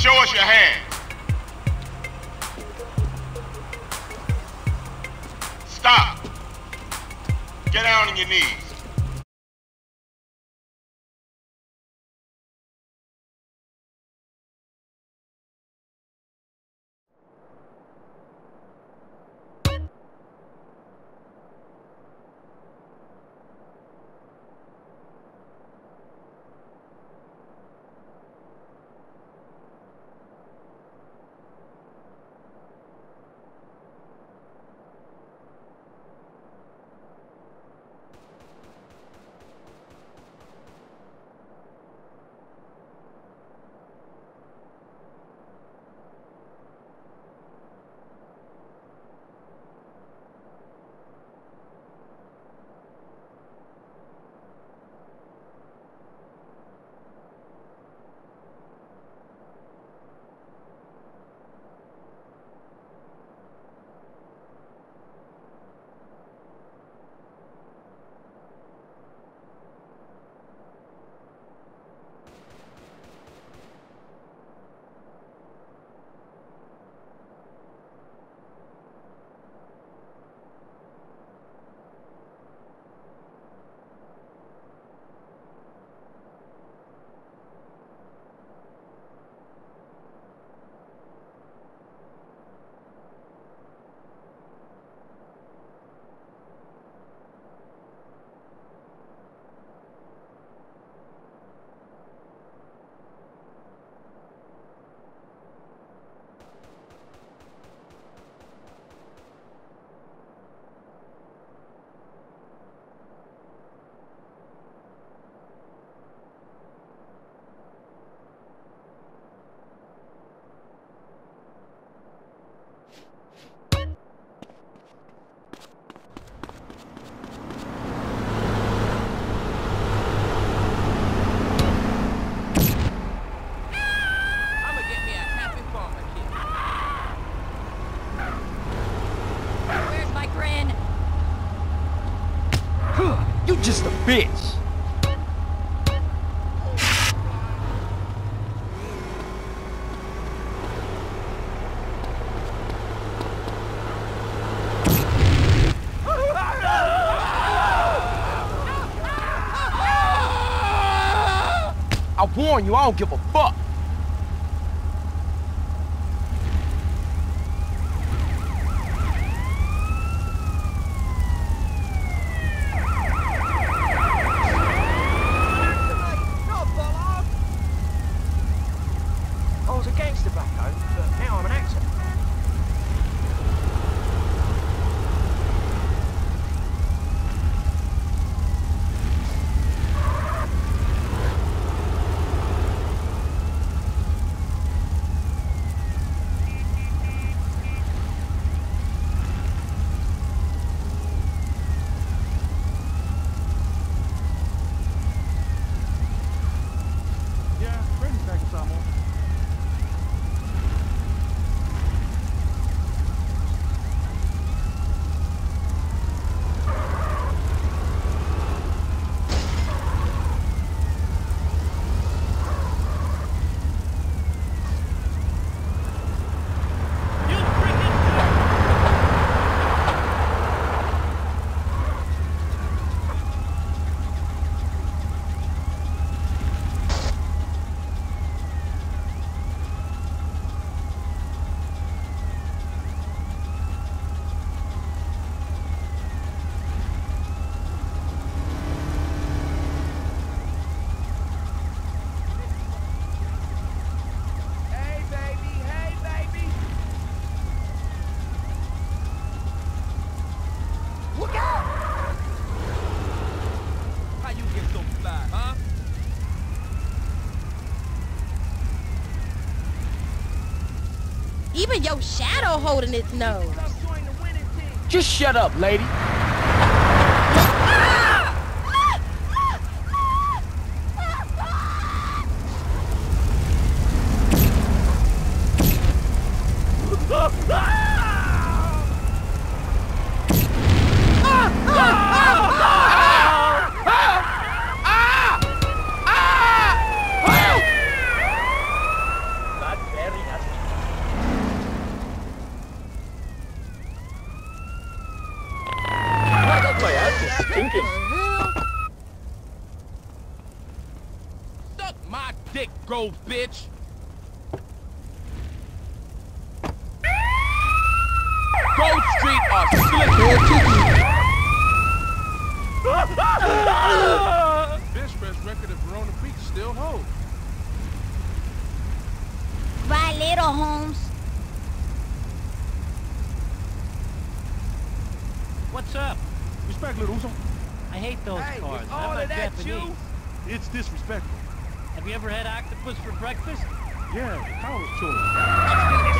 Show us your hand. Stop. Get down on your knees. Bitch. I warn you, I don't give a fuck. Even your shadow holding its nose. Just shut up, lady. Suck my dick, go bitch. Grove Street or This best record of Verona Beach still holds. Right, little Holmes. What's up? Respect, little Uso. I hate those Hey, cars. with I'm all not of that Japanese. juice? It's disrespectful. Have you ever had octopus for breakfast? Yeah, the college choice.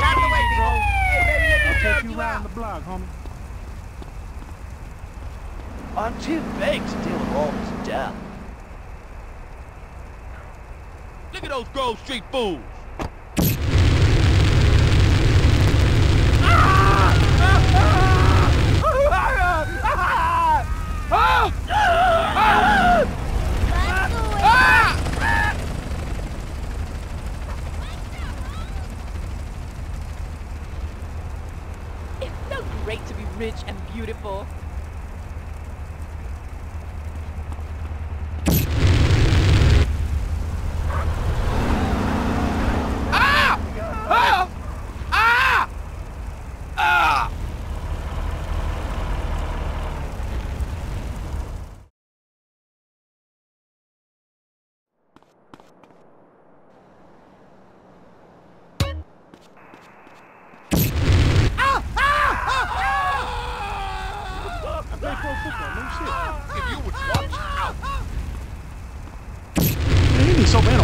Out of the way, bro. Hey, baby, let me I'll take you you around the block, homie. I'm too big to deal with all this death. Look at those Grove Street fools. Beautiful. If you would watch out. Man, he needs soap and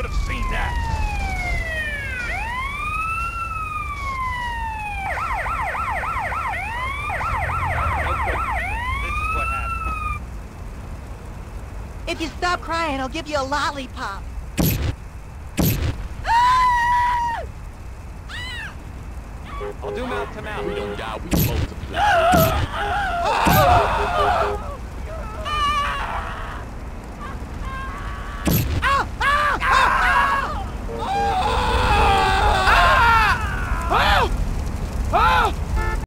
could have seen that. Okay, this is what happened. If you stop crying, I'll give you a lollipop. I'll do mouth to mouth. We don't die, we multiply.